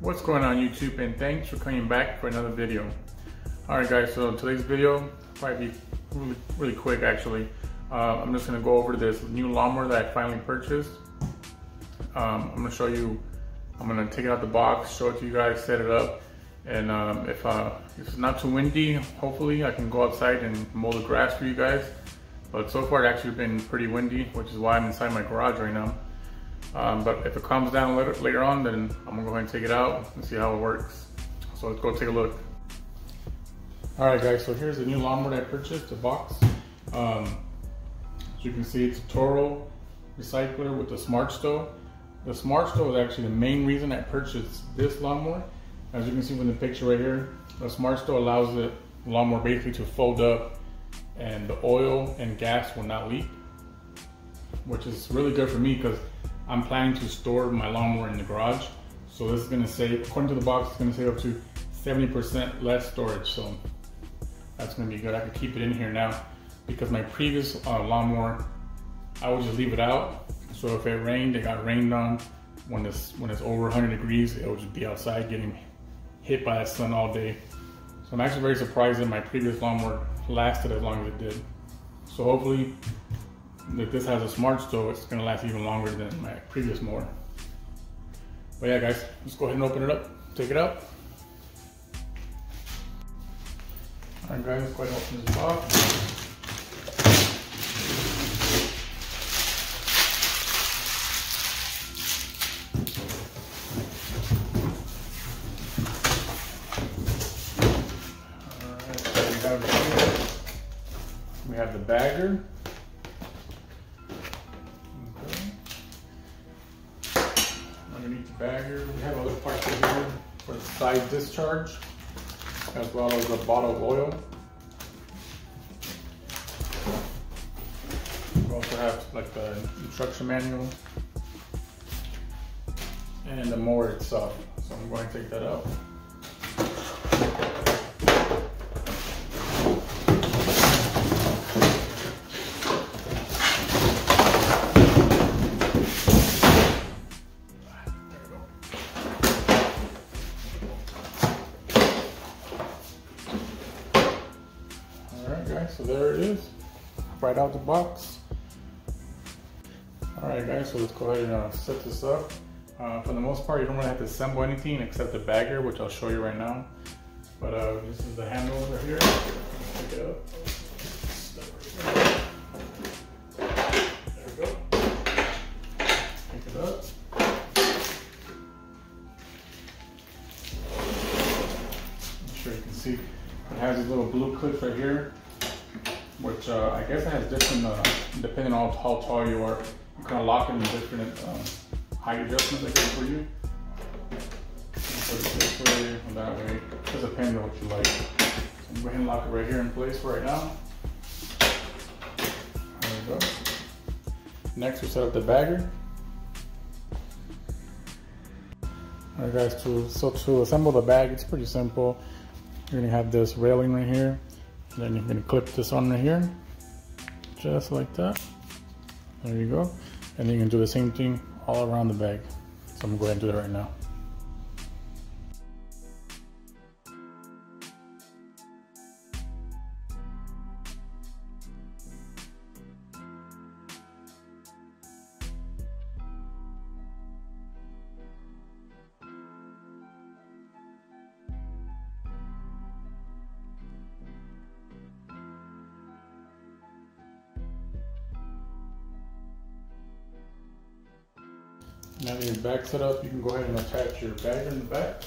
What's going on YouTube and thanks for coming back for another video. Alright guys, so today's video probably be really, really quick actually. Uh, I'm just going to go over this new lawnmower that I finally purchased. Um, I'm to show you, I'm going to take it out the box, show it to you guys, set it up. And um, if, uh, if it's not too windy, hopefully I can go outside and mow the grass for you guys. But so far it's actually been pretty windy, which is why I'm inside my garage right now. Um, but if it calms down later, later on, then I'm gonna go ahead and take it out and see how it works. So let's go take a look. All right guys, so here's the new lawnmower that I purchased, the box. Um, as you can see, it's a Toro recycler with the Smart Stow. The Smart Stow is actually the main reason I purchased this lawnmower. As you can see from the picture right here, the Smart Stow allows the lawnmower basically to fold up and the oil and gas will not leak, which is really good for me because I'm planning to store my lawnmower in the garage. So this is gonna save, according to the box, it's gonna save up to 70% less storage. So that's gonna be good. I could keep it in here now because my previous uh, lawnmower, I would just leave it out. So if it rained, it got rained on. When it's, when it's over 100 degrees, it would just be outside getting hit by the sun all day. So I'm actually very surprised that my previous lawnmower lasted as long as it did. So hopefully if this has a smart stow, it's gonna last even longer than my previous mower. But yeah, guys, let's go ahead and open it up, take it out. All right, guys, let's go ahead and open this box. We have the bagger. Bagger. We have other parts here for the side discharge, as well as a bottle of oil. We also have like the instruction manual and the mower itself. So I'm going to take that out. So there it is, right out the box. All right guys, so let's go ahead and uh, set this up. Uh, for the most part, you don't really have to assemble anything except the bagger, which I'll show you right now. But uh, this is the handle over here. Pick it up. There we go. It up. Sure you can see it has these little blue clips right here which uh, I guess it has different, uh, depending on how tall you are, you of lock in different um, height adjustments, I guess, for you. put it this way or that way, just depends on what you like. So I'm going to and lock it right here in place right now. There we go. Next, we set up the bagger. Alright guys, to, so to assemble the bag, it's pretty simple. You're gonna have this railing right here. Then you're gonna clip this on right here, just like that. There you go. And you can do the same thing all around the bag. So I'm gonna go ahead and do it right now. Now that your back set up, you can go ahead and attach your bag in the back.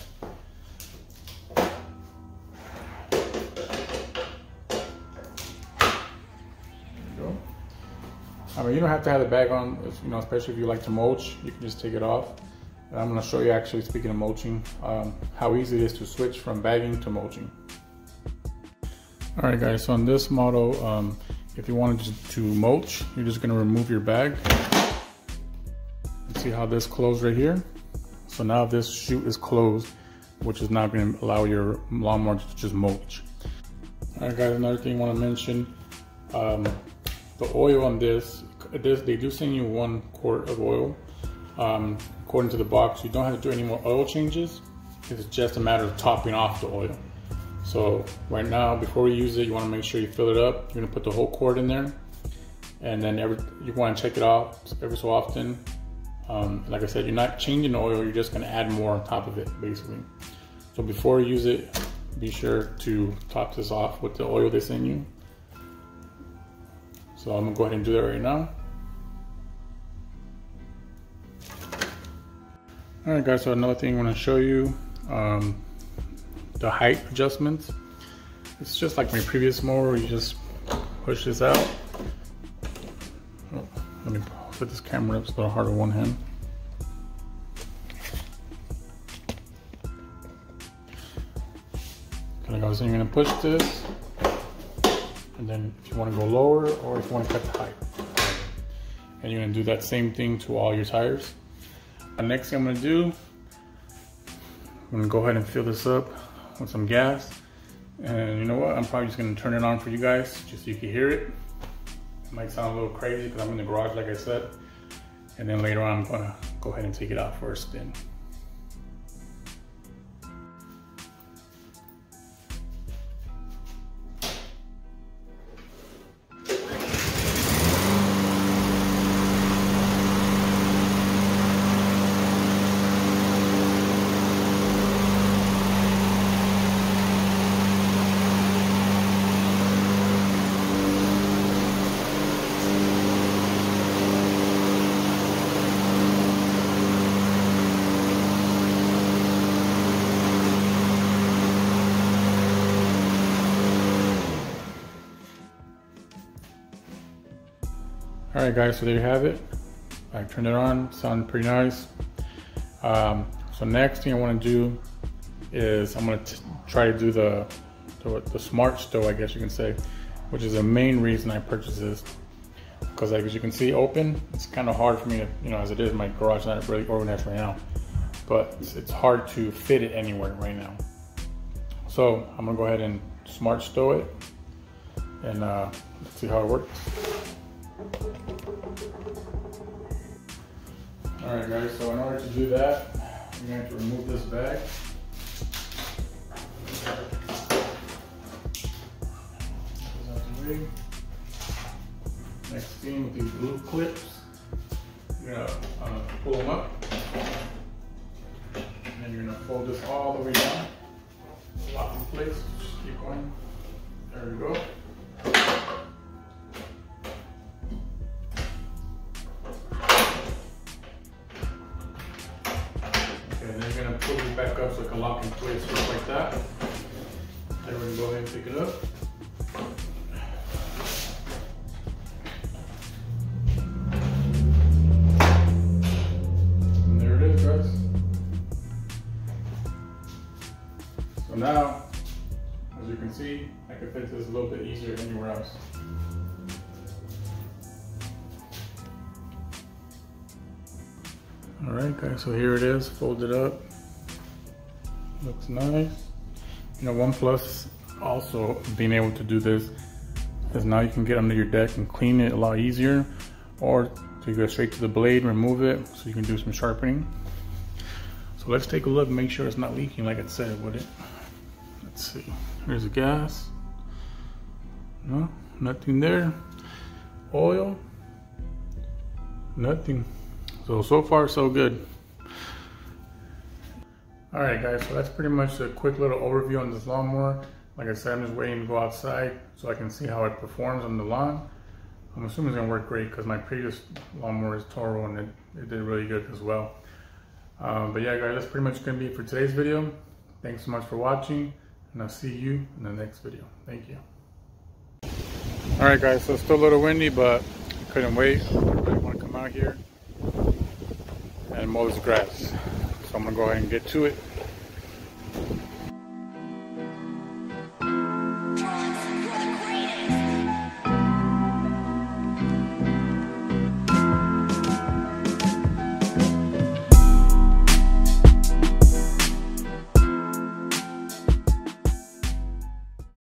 I mean, you don't have to have the bag on, you know, especially if you like to mulch, you can just take it off. And I'm gonna show you actually, speaking of mulching, um, how easy it is to switch from bagging to mulching. All right guys, so on this model, um, if you wanted to mulch, you're just gonna remove your bag see how this closed right here? So now this chute is closed, which is not gonna allow your lawnmower to just mulch. All right guys, another thing I wanna mention, um, the oil on this, this, they do send you one quart of oil. Um, according to the box, you don't have to do any more oil changes. it's just a matter of topping off the oil. So right now, before we use it, you wanna make sure you fill it up. You're gonna put the whole quart in there. And then every, you wanna check it out every so often. Um, like I said, you're not changing the oil, you're just gonna add more on top of it, basically. So before you use it, be sure to top this off with the oil they send you. So I'm gonna go ahead and do that right now. All right guys, so another thing I wanna show you, um, the height adjustments. It's just like my previous mower, you just push this out. Put this camera up, it's a little harder one hand. I was saying, you're gonna push this, and then if you wanna go lower or if you wanna cut the height. And you're gonna do that same thing to all your tires. The next thing I'm gonna do, I'm gonna go ahead and fill this up with some gas. And you know what? I'm probably just gonna turn it on for you guys just so you can hear it. Might sound a little crazy because I'm in the garage, like I said. And then later on, I'm gonna go ahead and take it out for a spin. All right guys, so there you have it. I turned it on, sounded pretty nice. Um, so next thing I wanna do is I'm gonna try to do the, the, the, smart stow, I guess you can say, which is the main reason I purchased this. Because like as you can see open, it's kind of hard for me to, you know, as it is, my garage not really organized right now. But it's, it's hard to fit it anywhere right now. So I'm gonna go ahead and smart stow it and uh, see how it works. All right guys, so in order to do that, I'm going to remove this bag. Next thing with these blue clips, you're gonna uh, pull them up. And then you're gonna fold this all the way down. Lock in place, just keep going. There we go. Back up so it lock in place like that. Then we're gonna go ahead and pick it up. And there it is, guys. So now, as you can see, I can fit this a little bit easier anywhere else. All right guys, so here it is, folded up. Looks nice. You know, one plus also being able to do this is now you can get under your deck and clean it a lot easier or you go straight to the blade, remove it so you can do some sharpening. So let's take a look, make sure it's not leaking like I said, would it? Let's see, here's the gas. No, nothing there. Oil, nothing. So, so far so good. All right guys, so that's pretty much a quick little overview on this lawnmower. Like I said, I'm just waiting to go outside so I can see how it performs on the lawn. I'm assuming it's gonna work great because my previous lawnmower is Toro and it, it did really good as well. Um, but yeah guys, that's pretty much gonna be it for today's video. Thanks so much for watching and I'll see you in the next video. Thank you. All right guys, so it's still a little windy, but I couldn't wait. Everybody wanna come out here and mow this grass. So I'm gonna go ahead and get to it.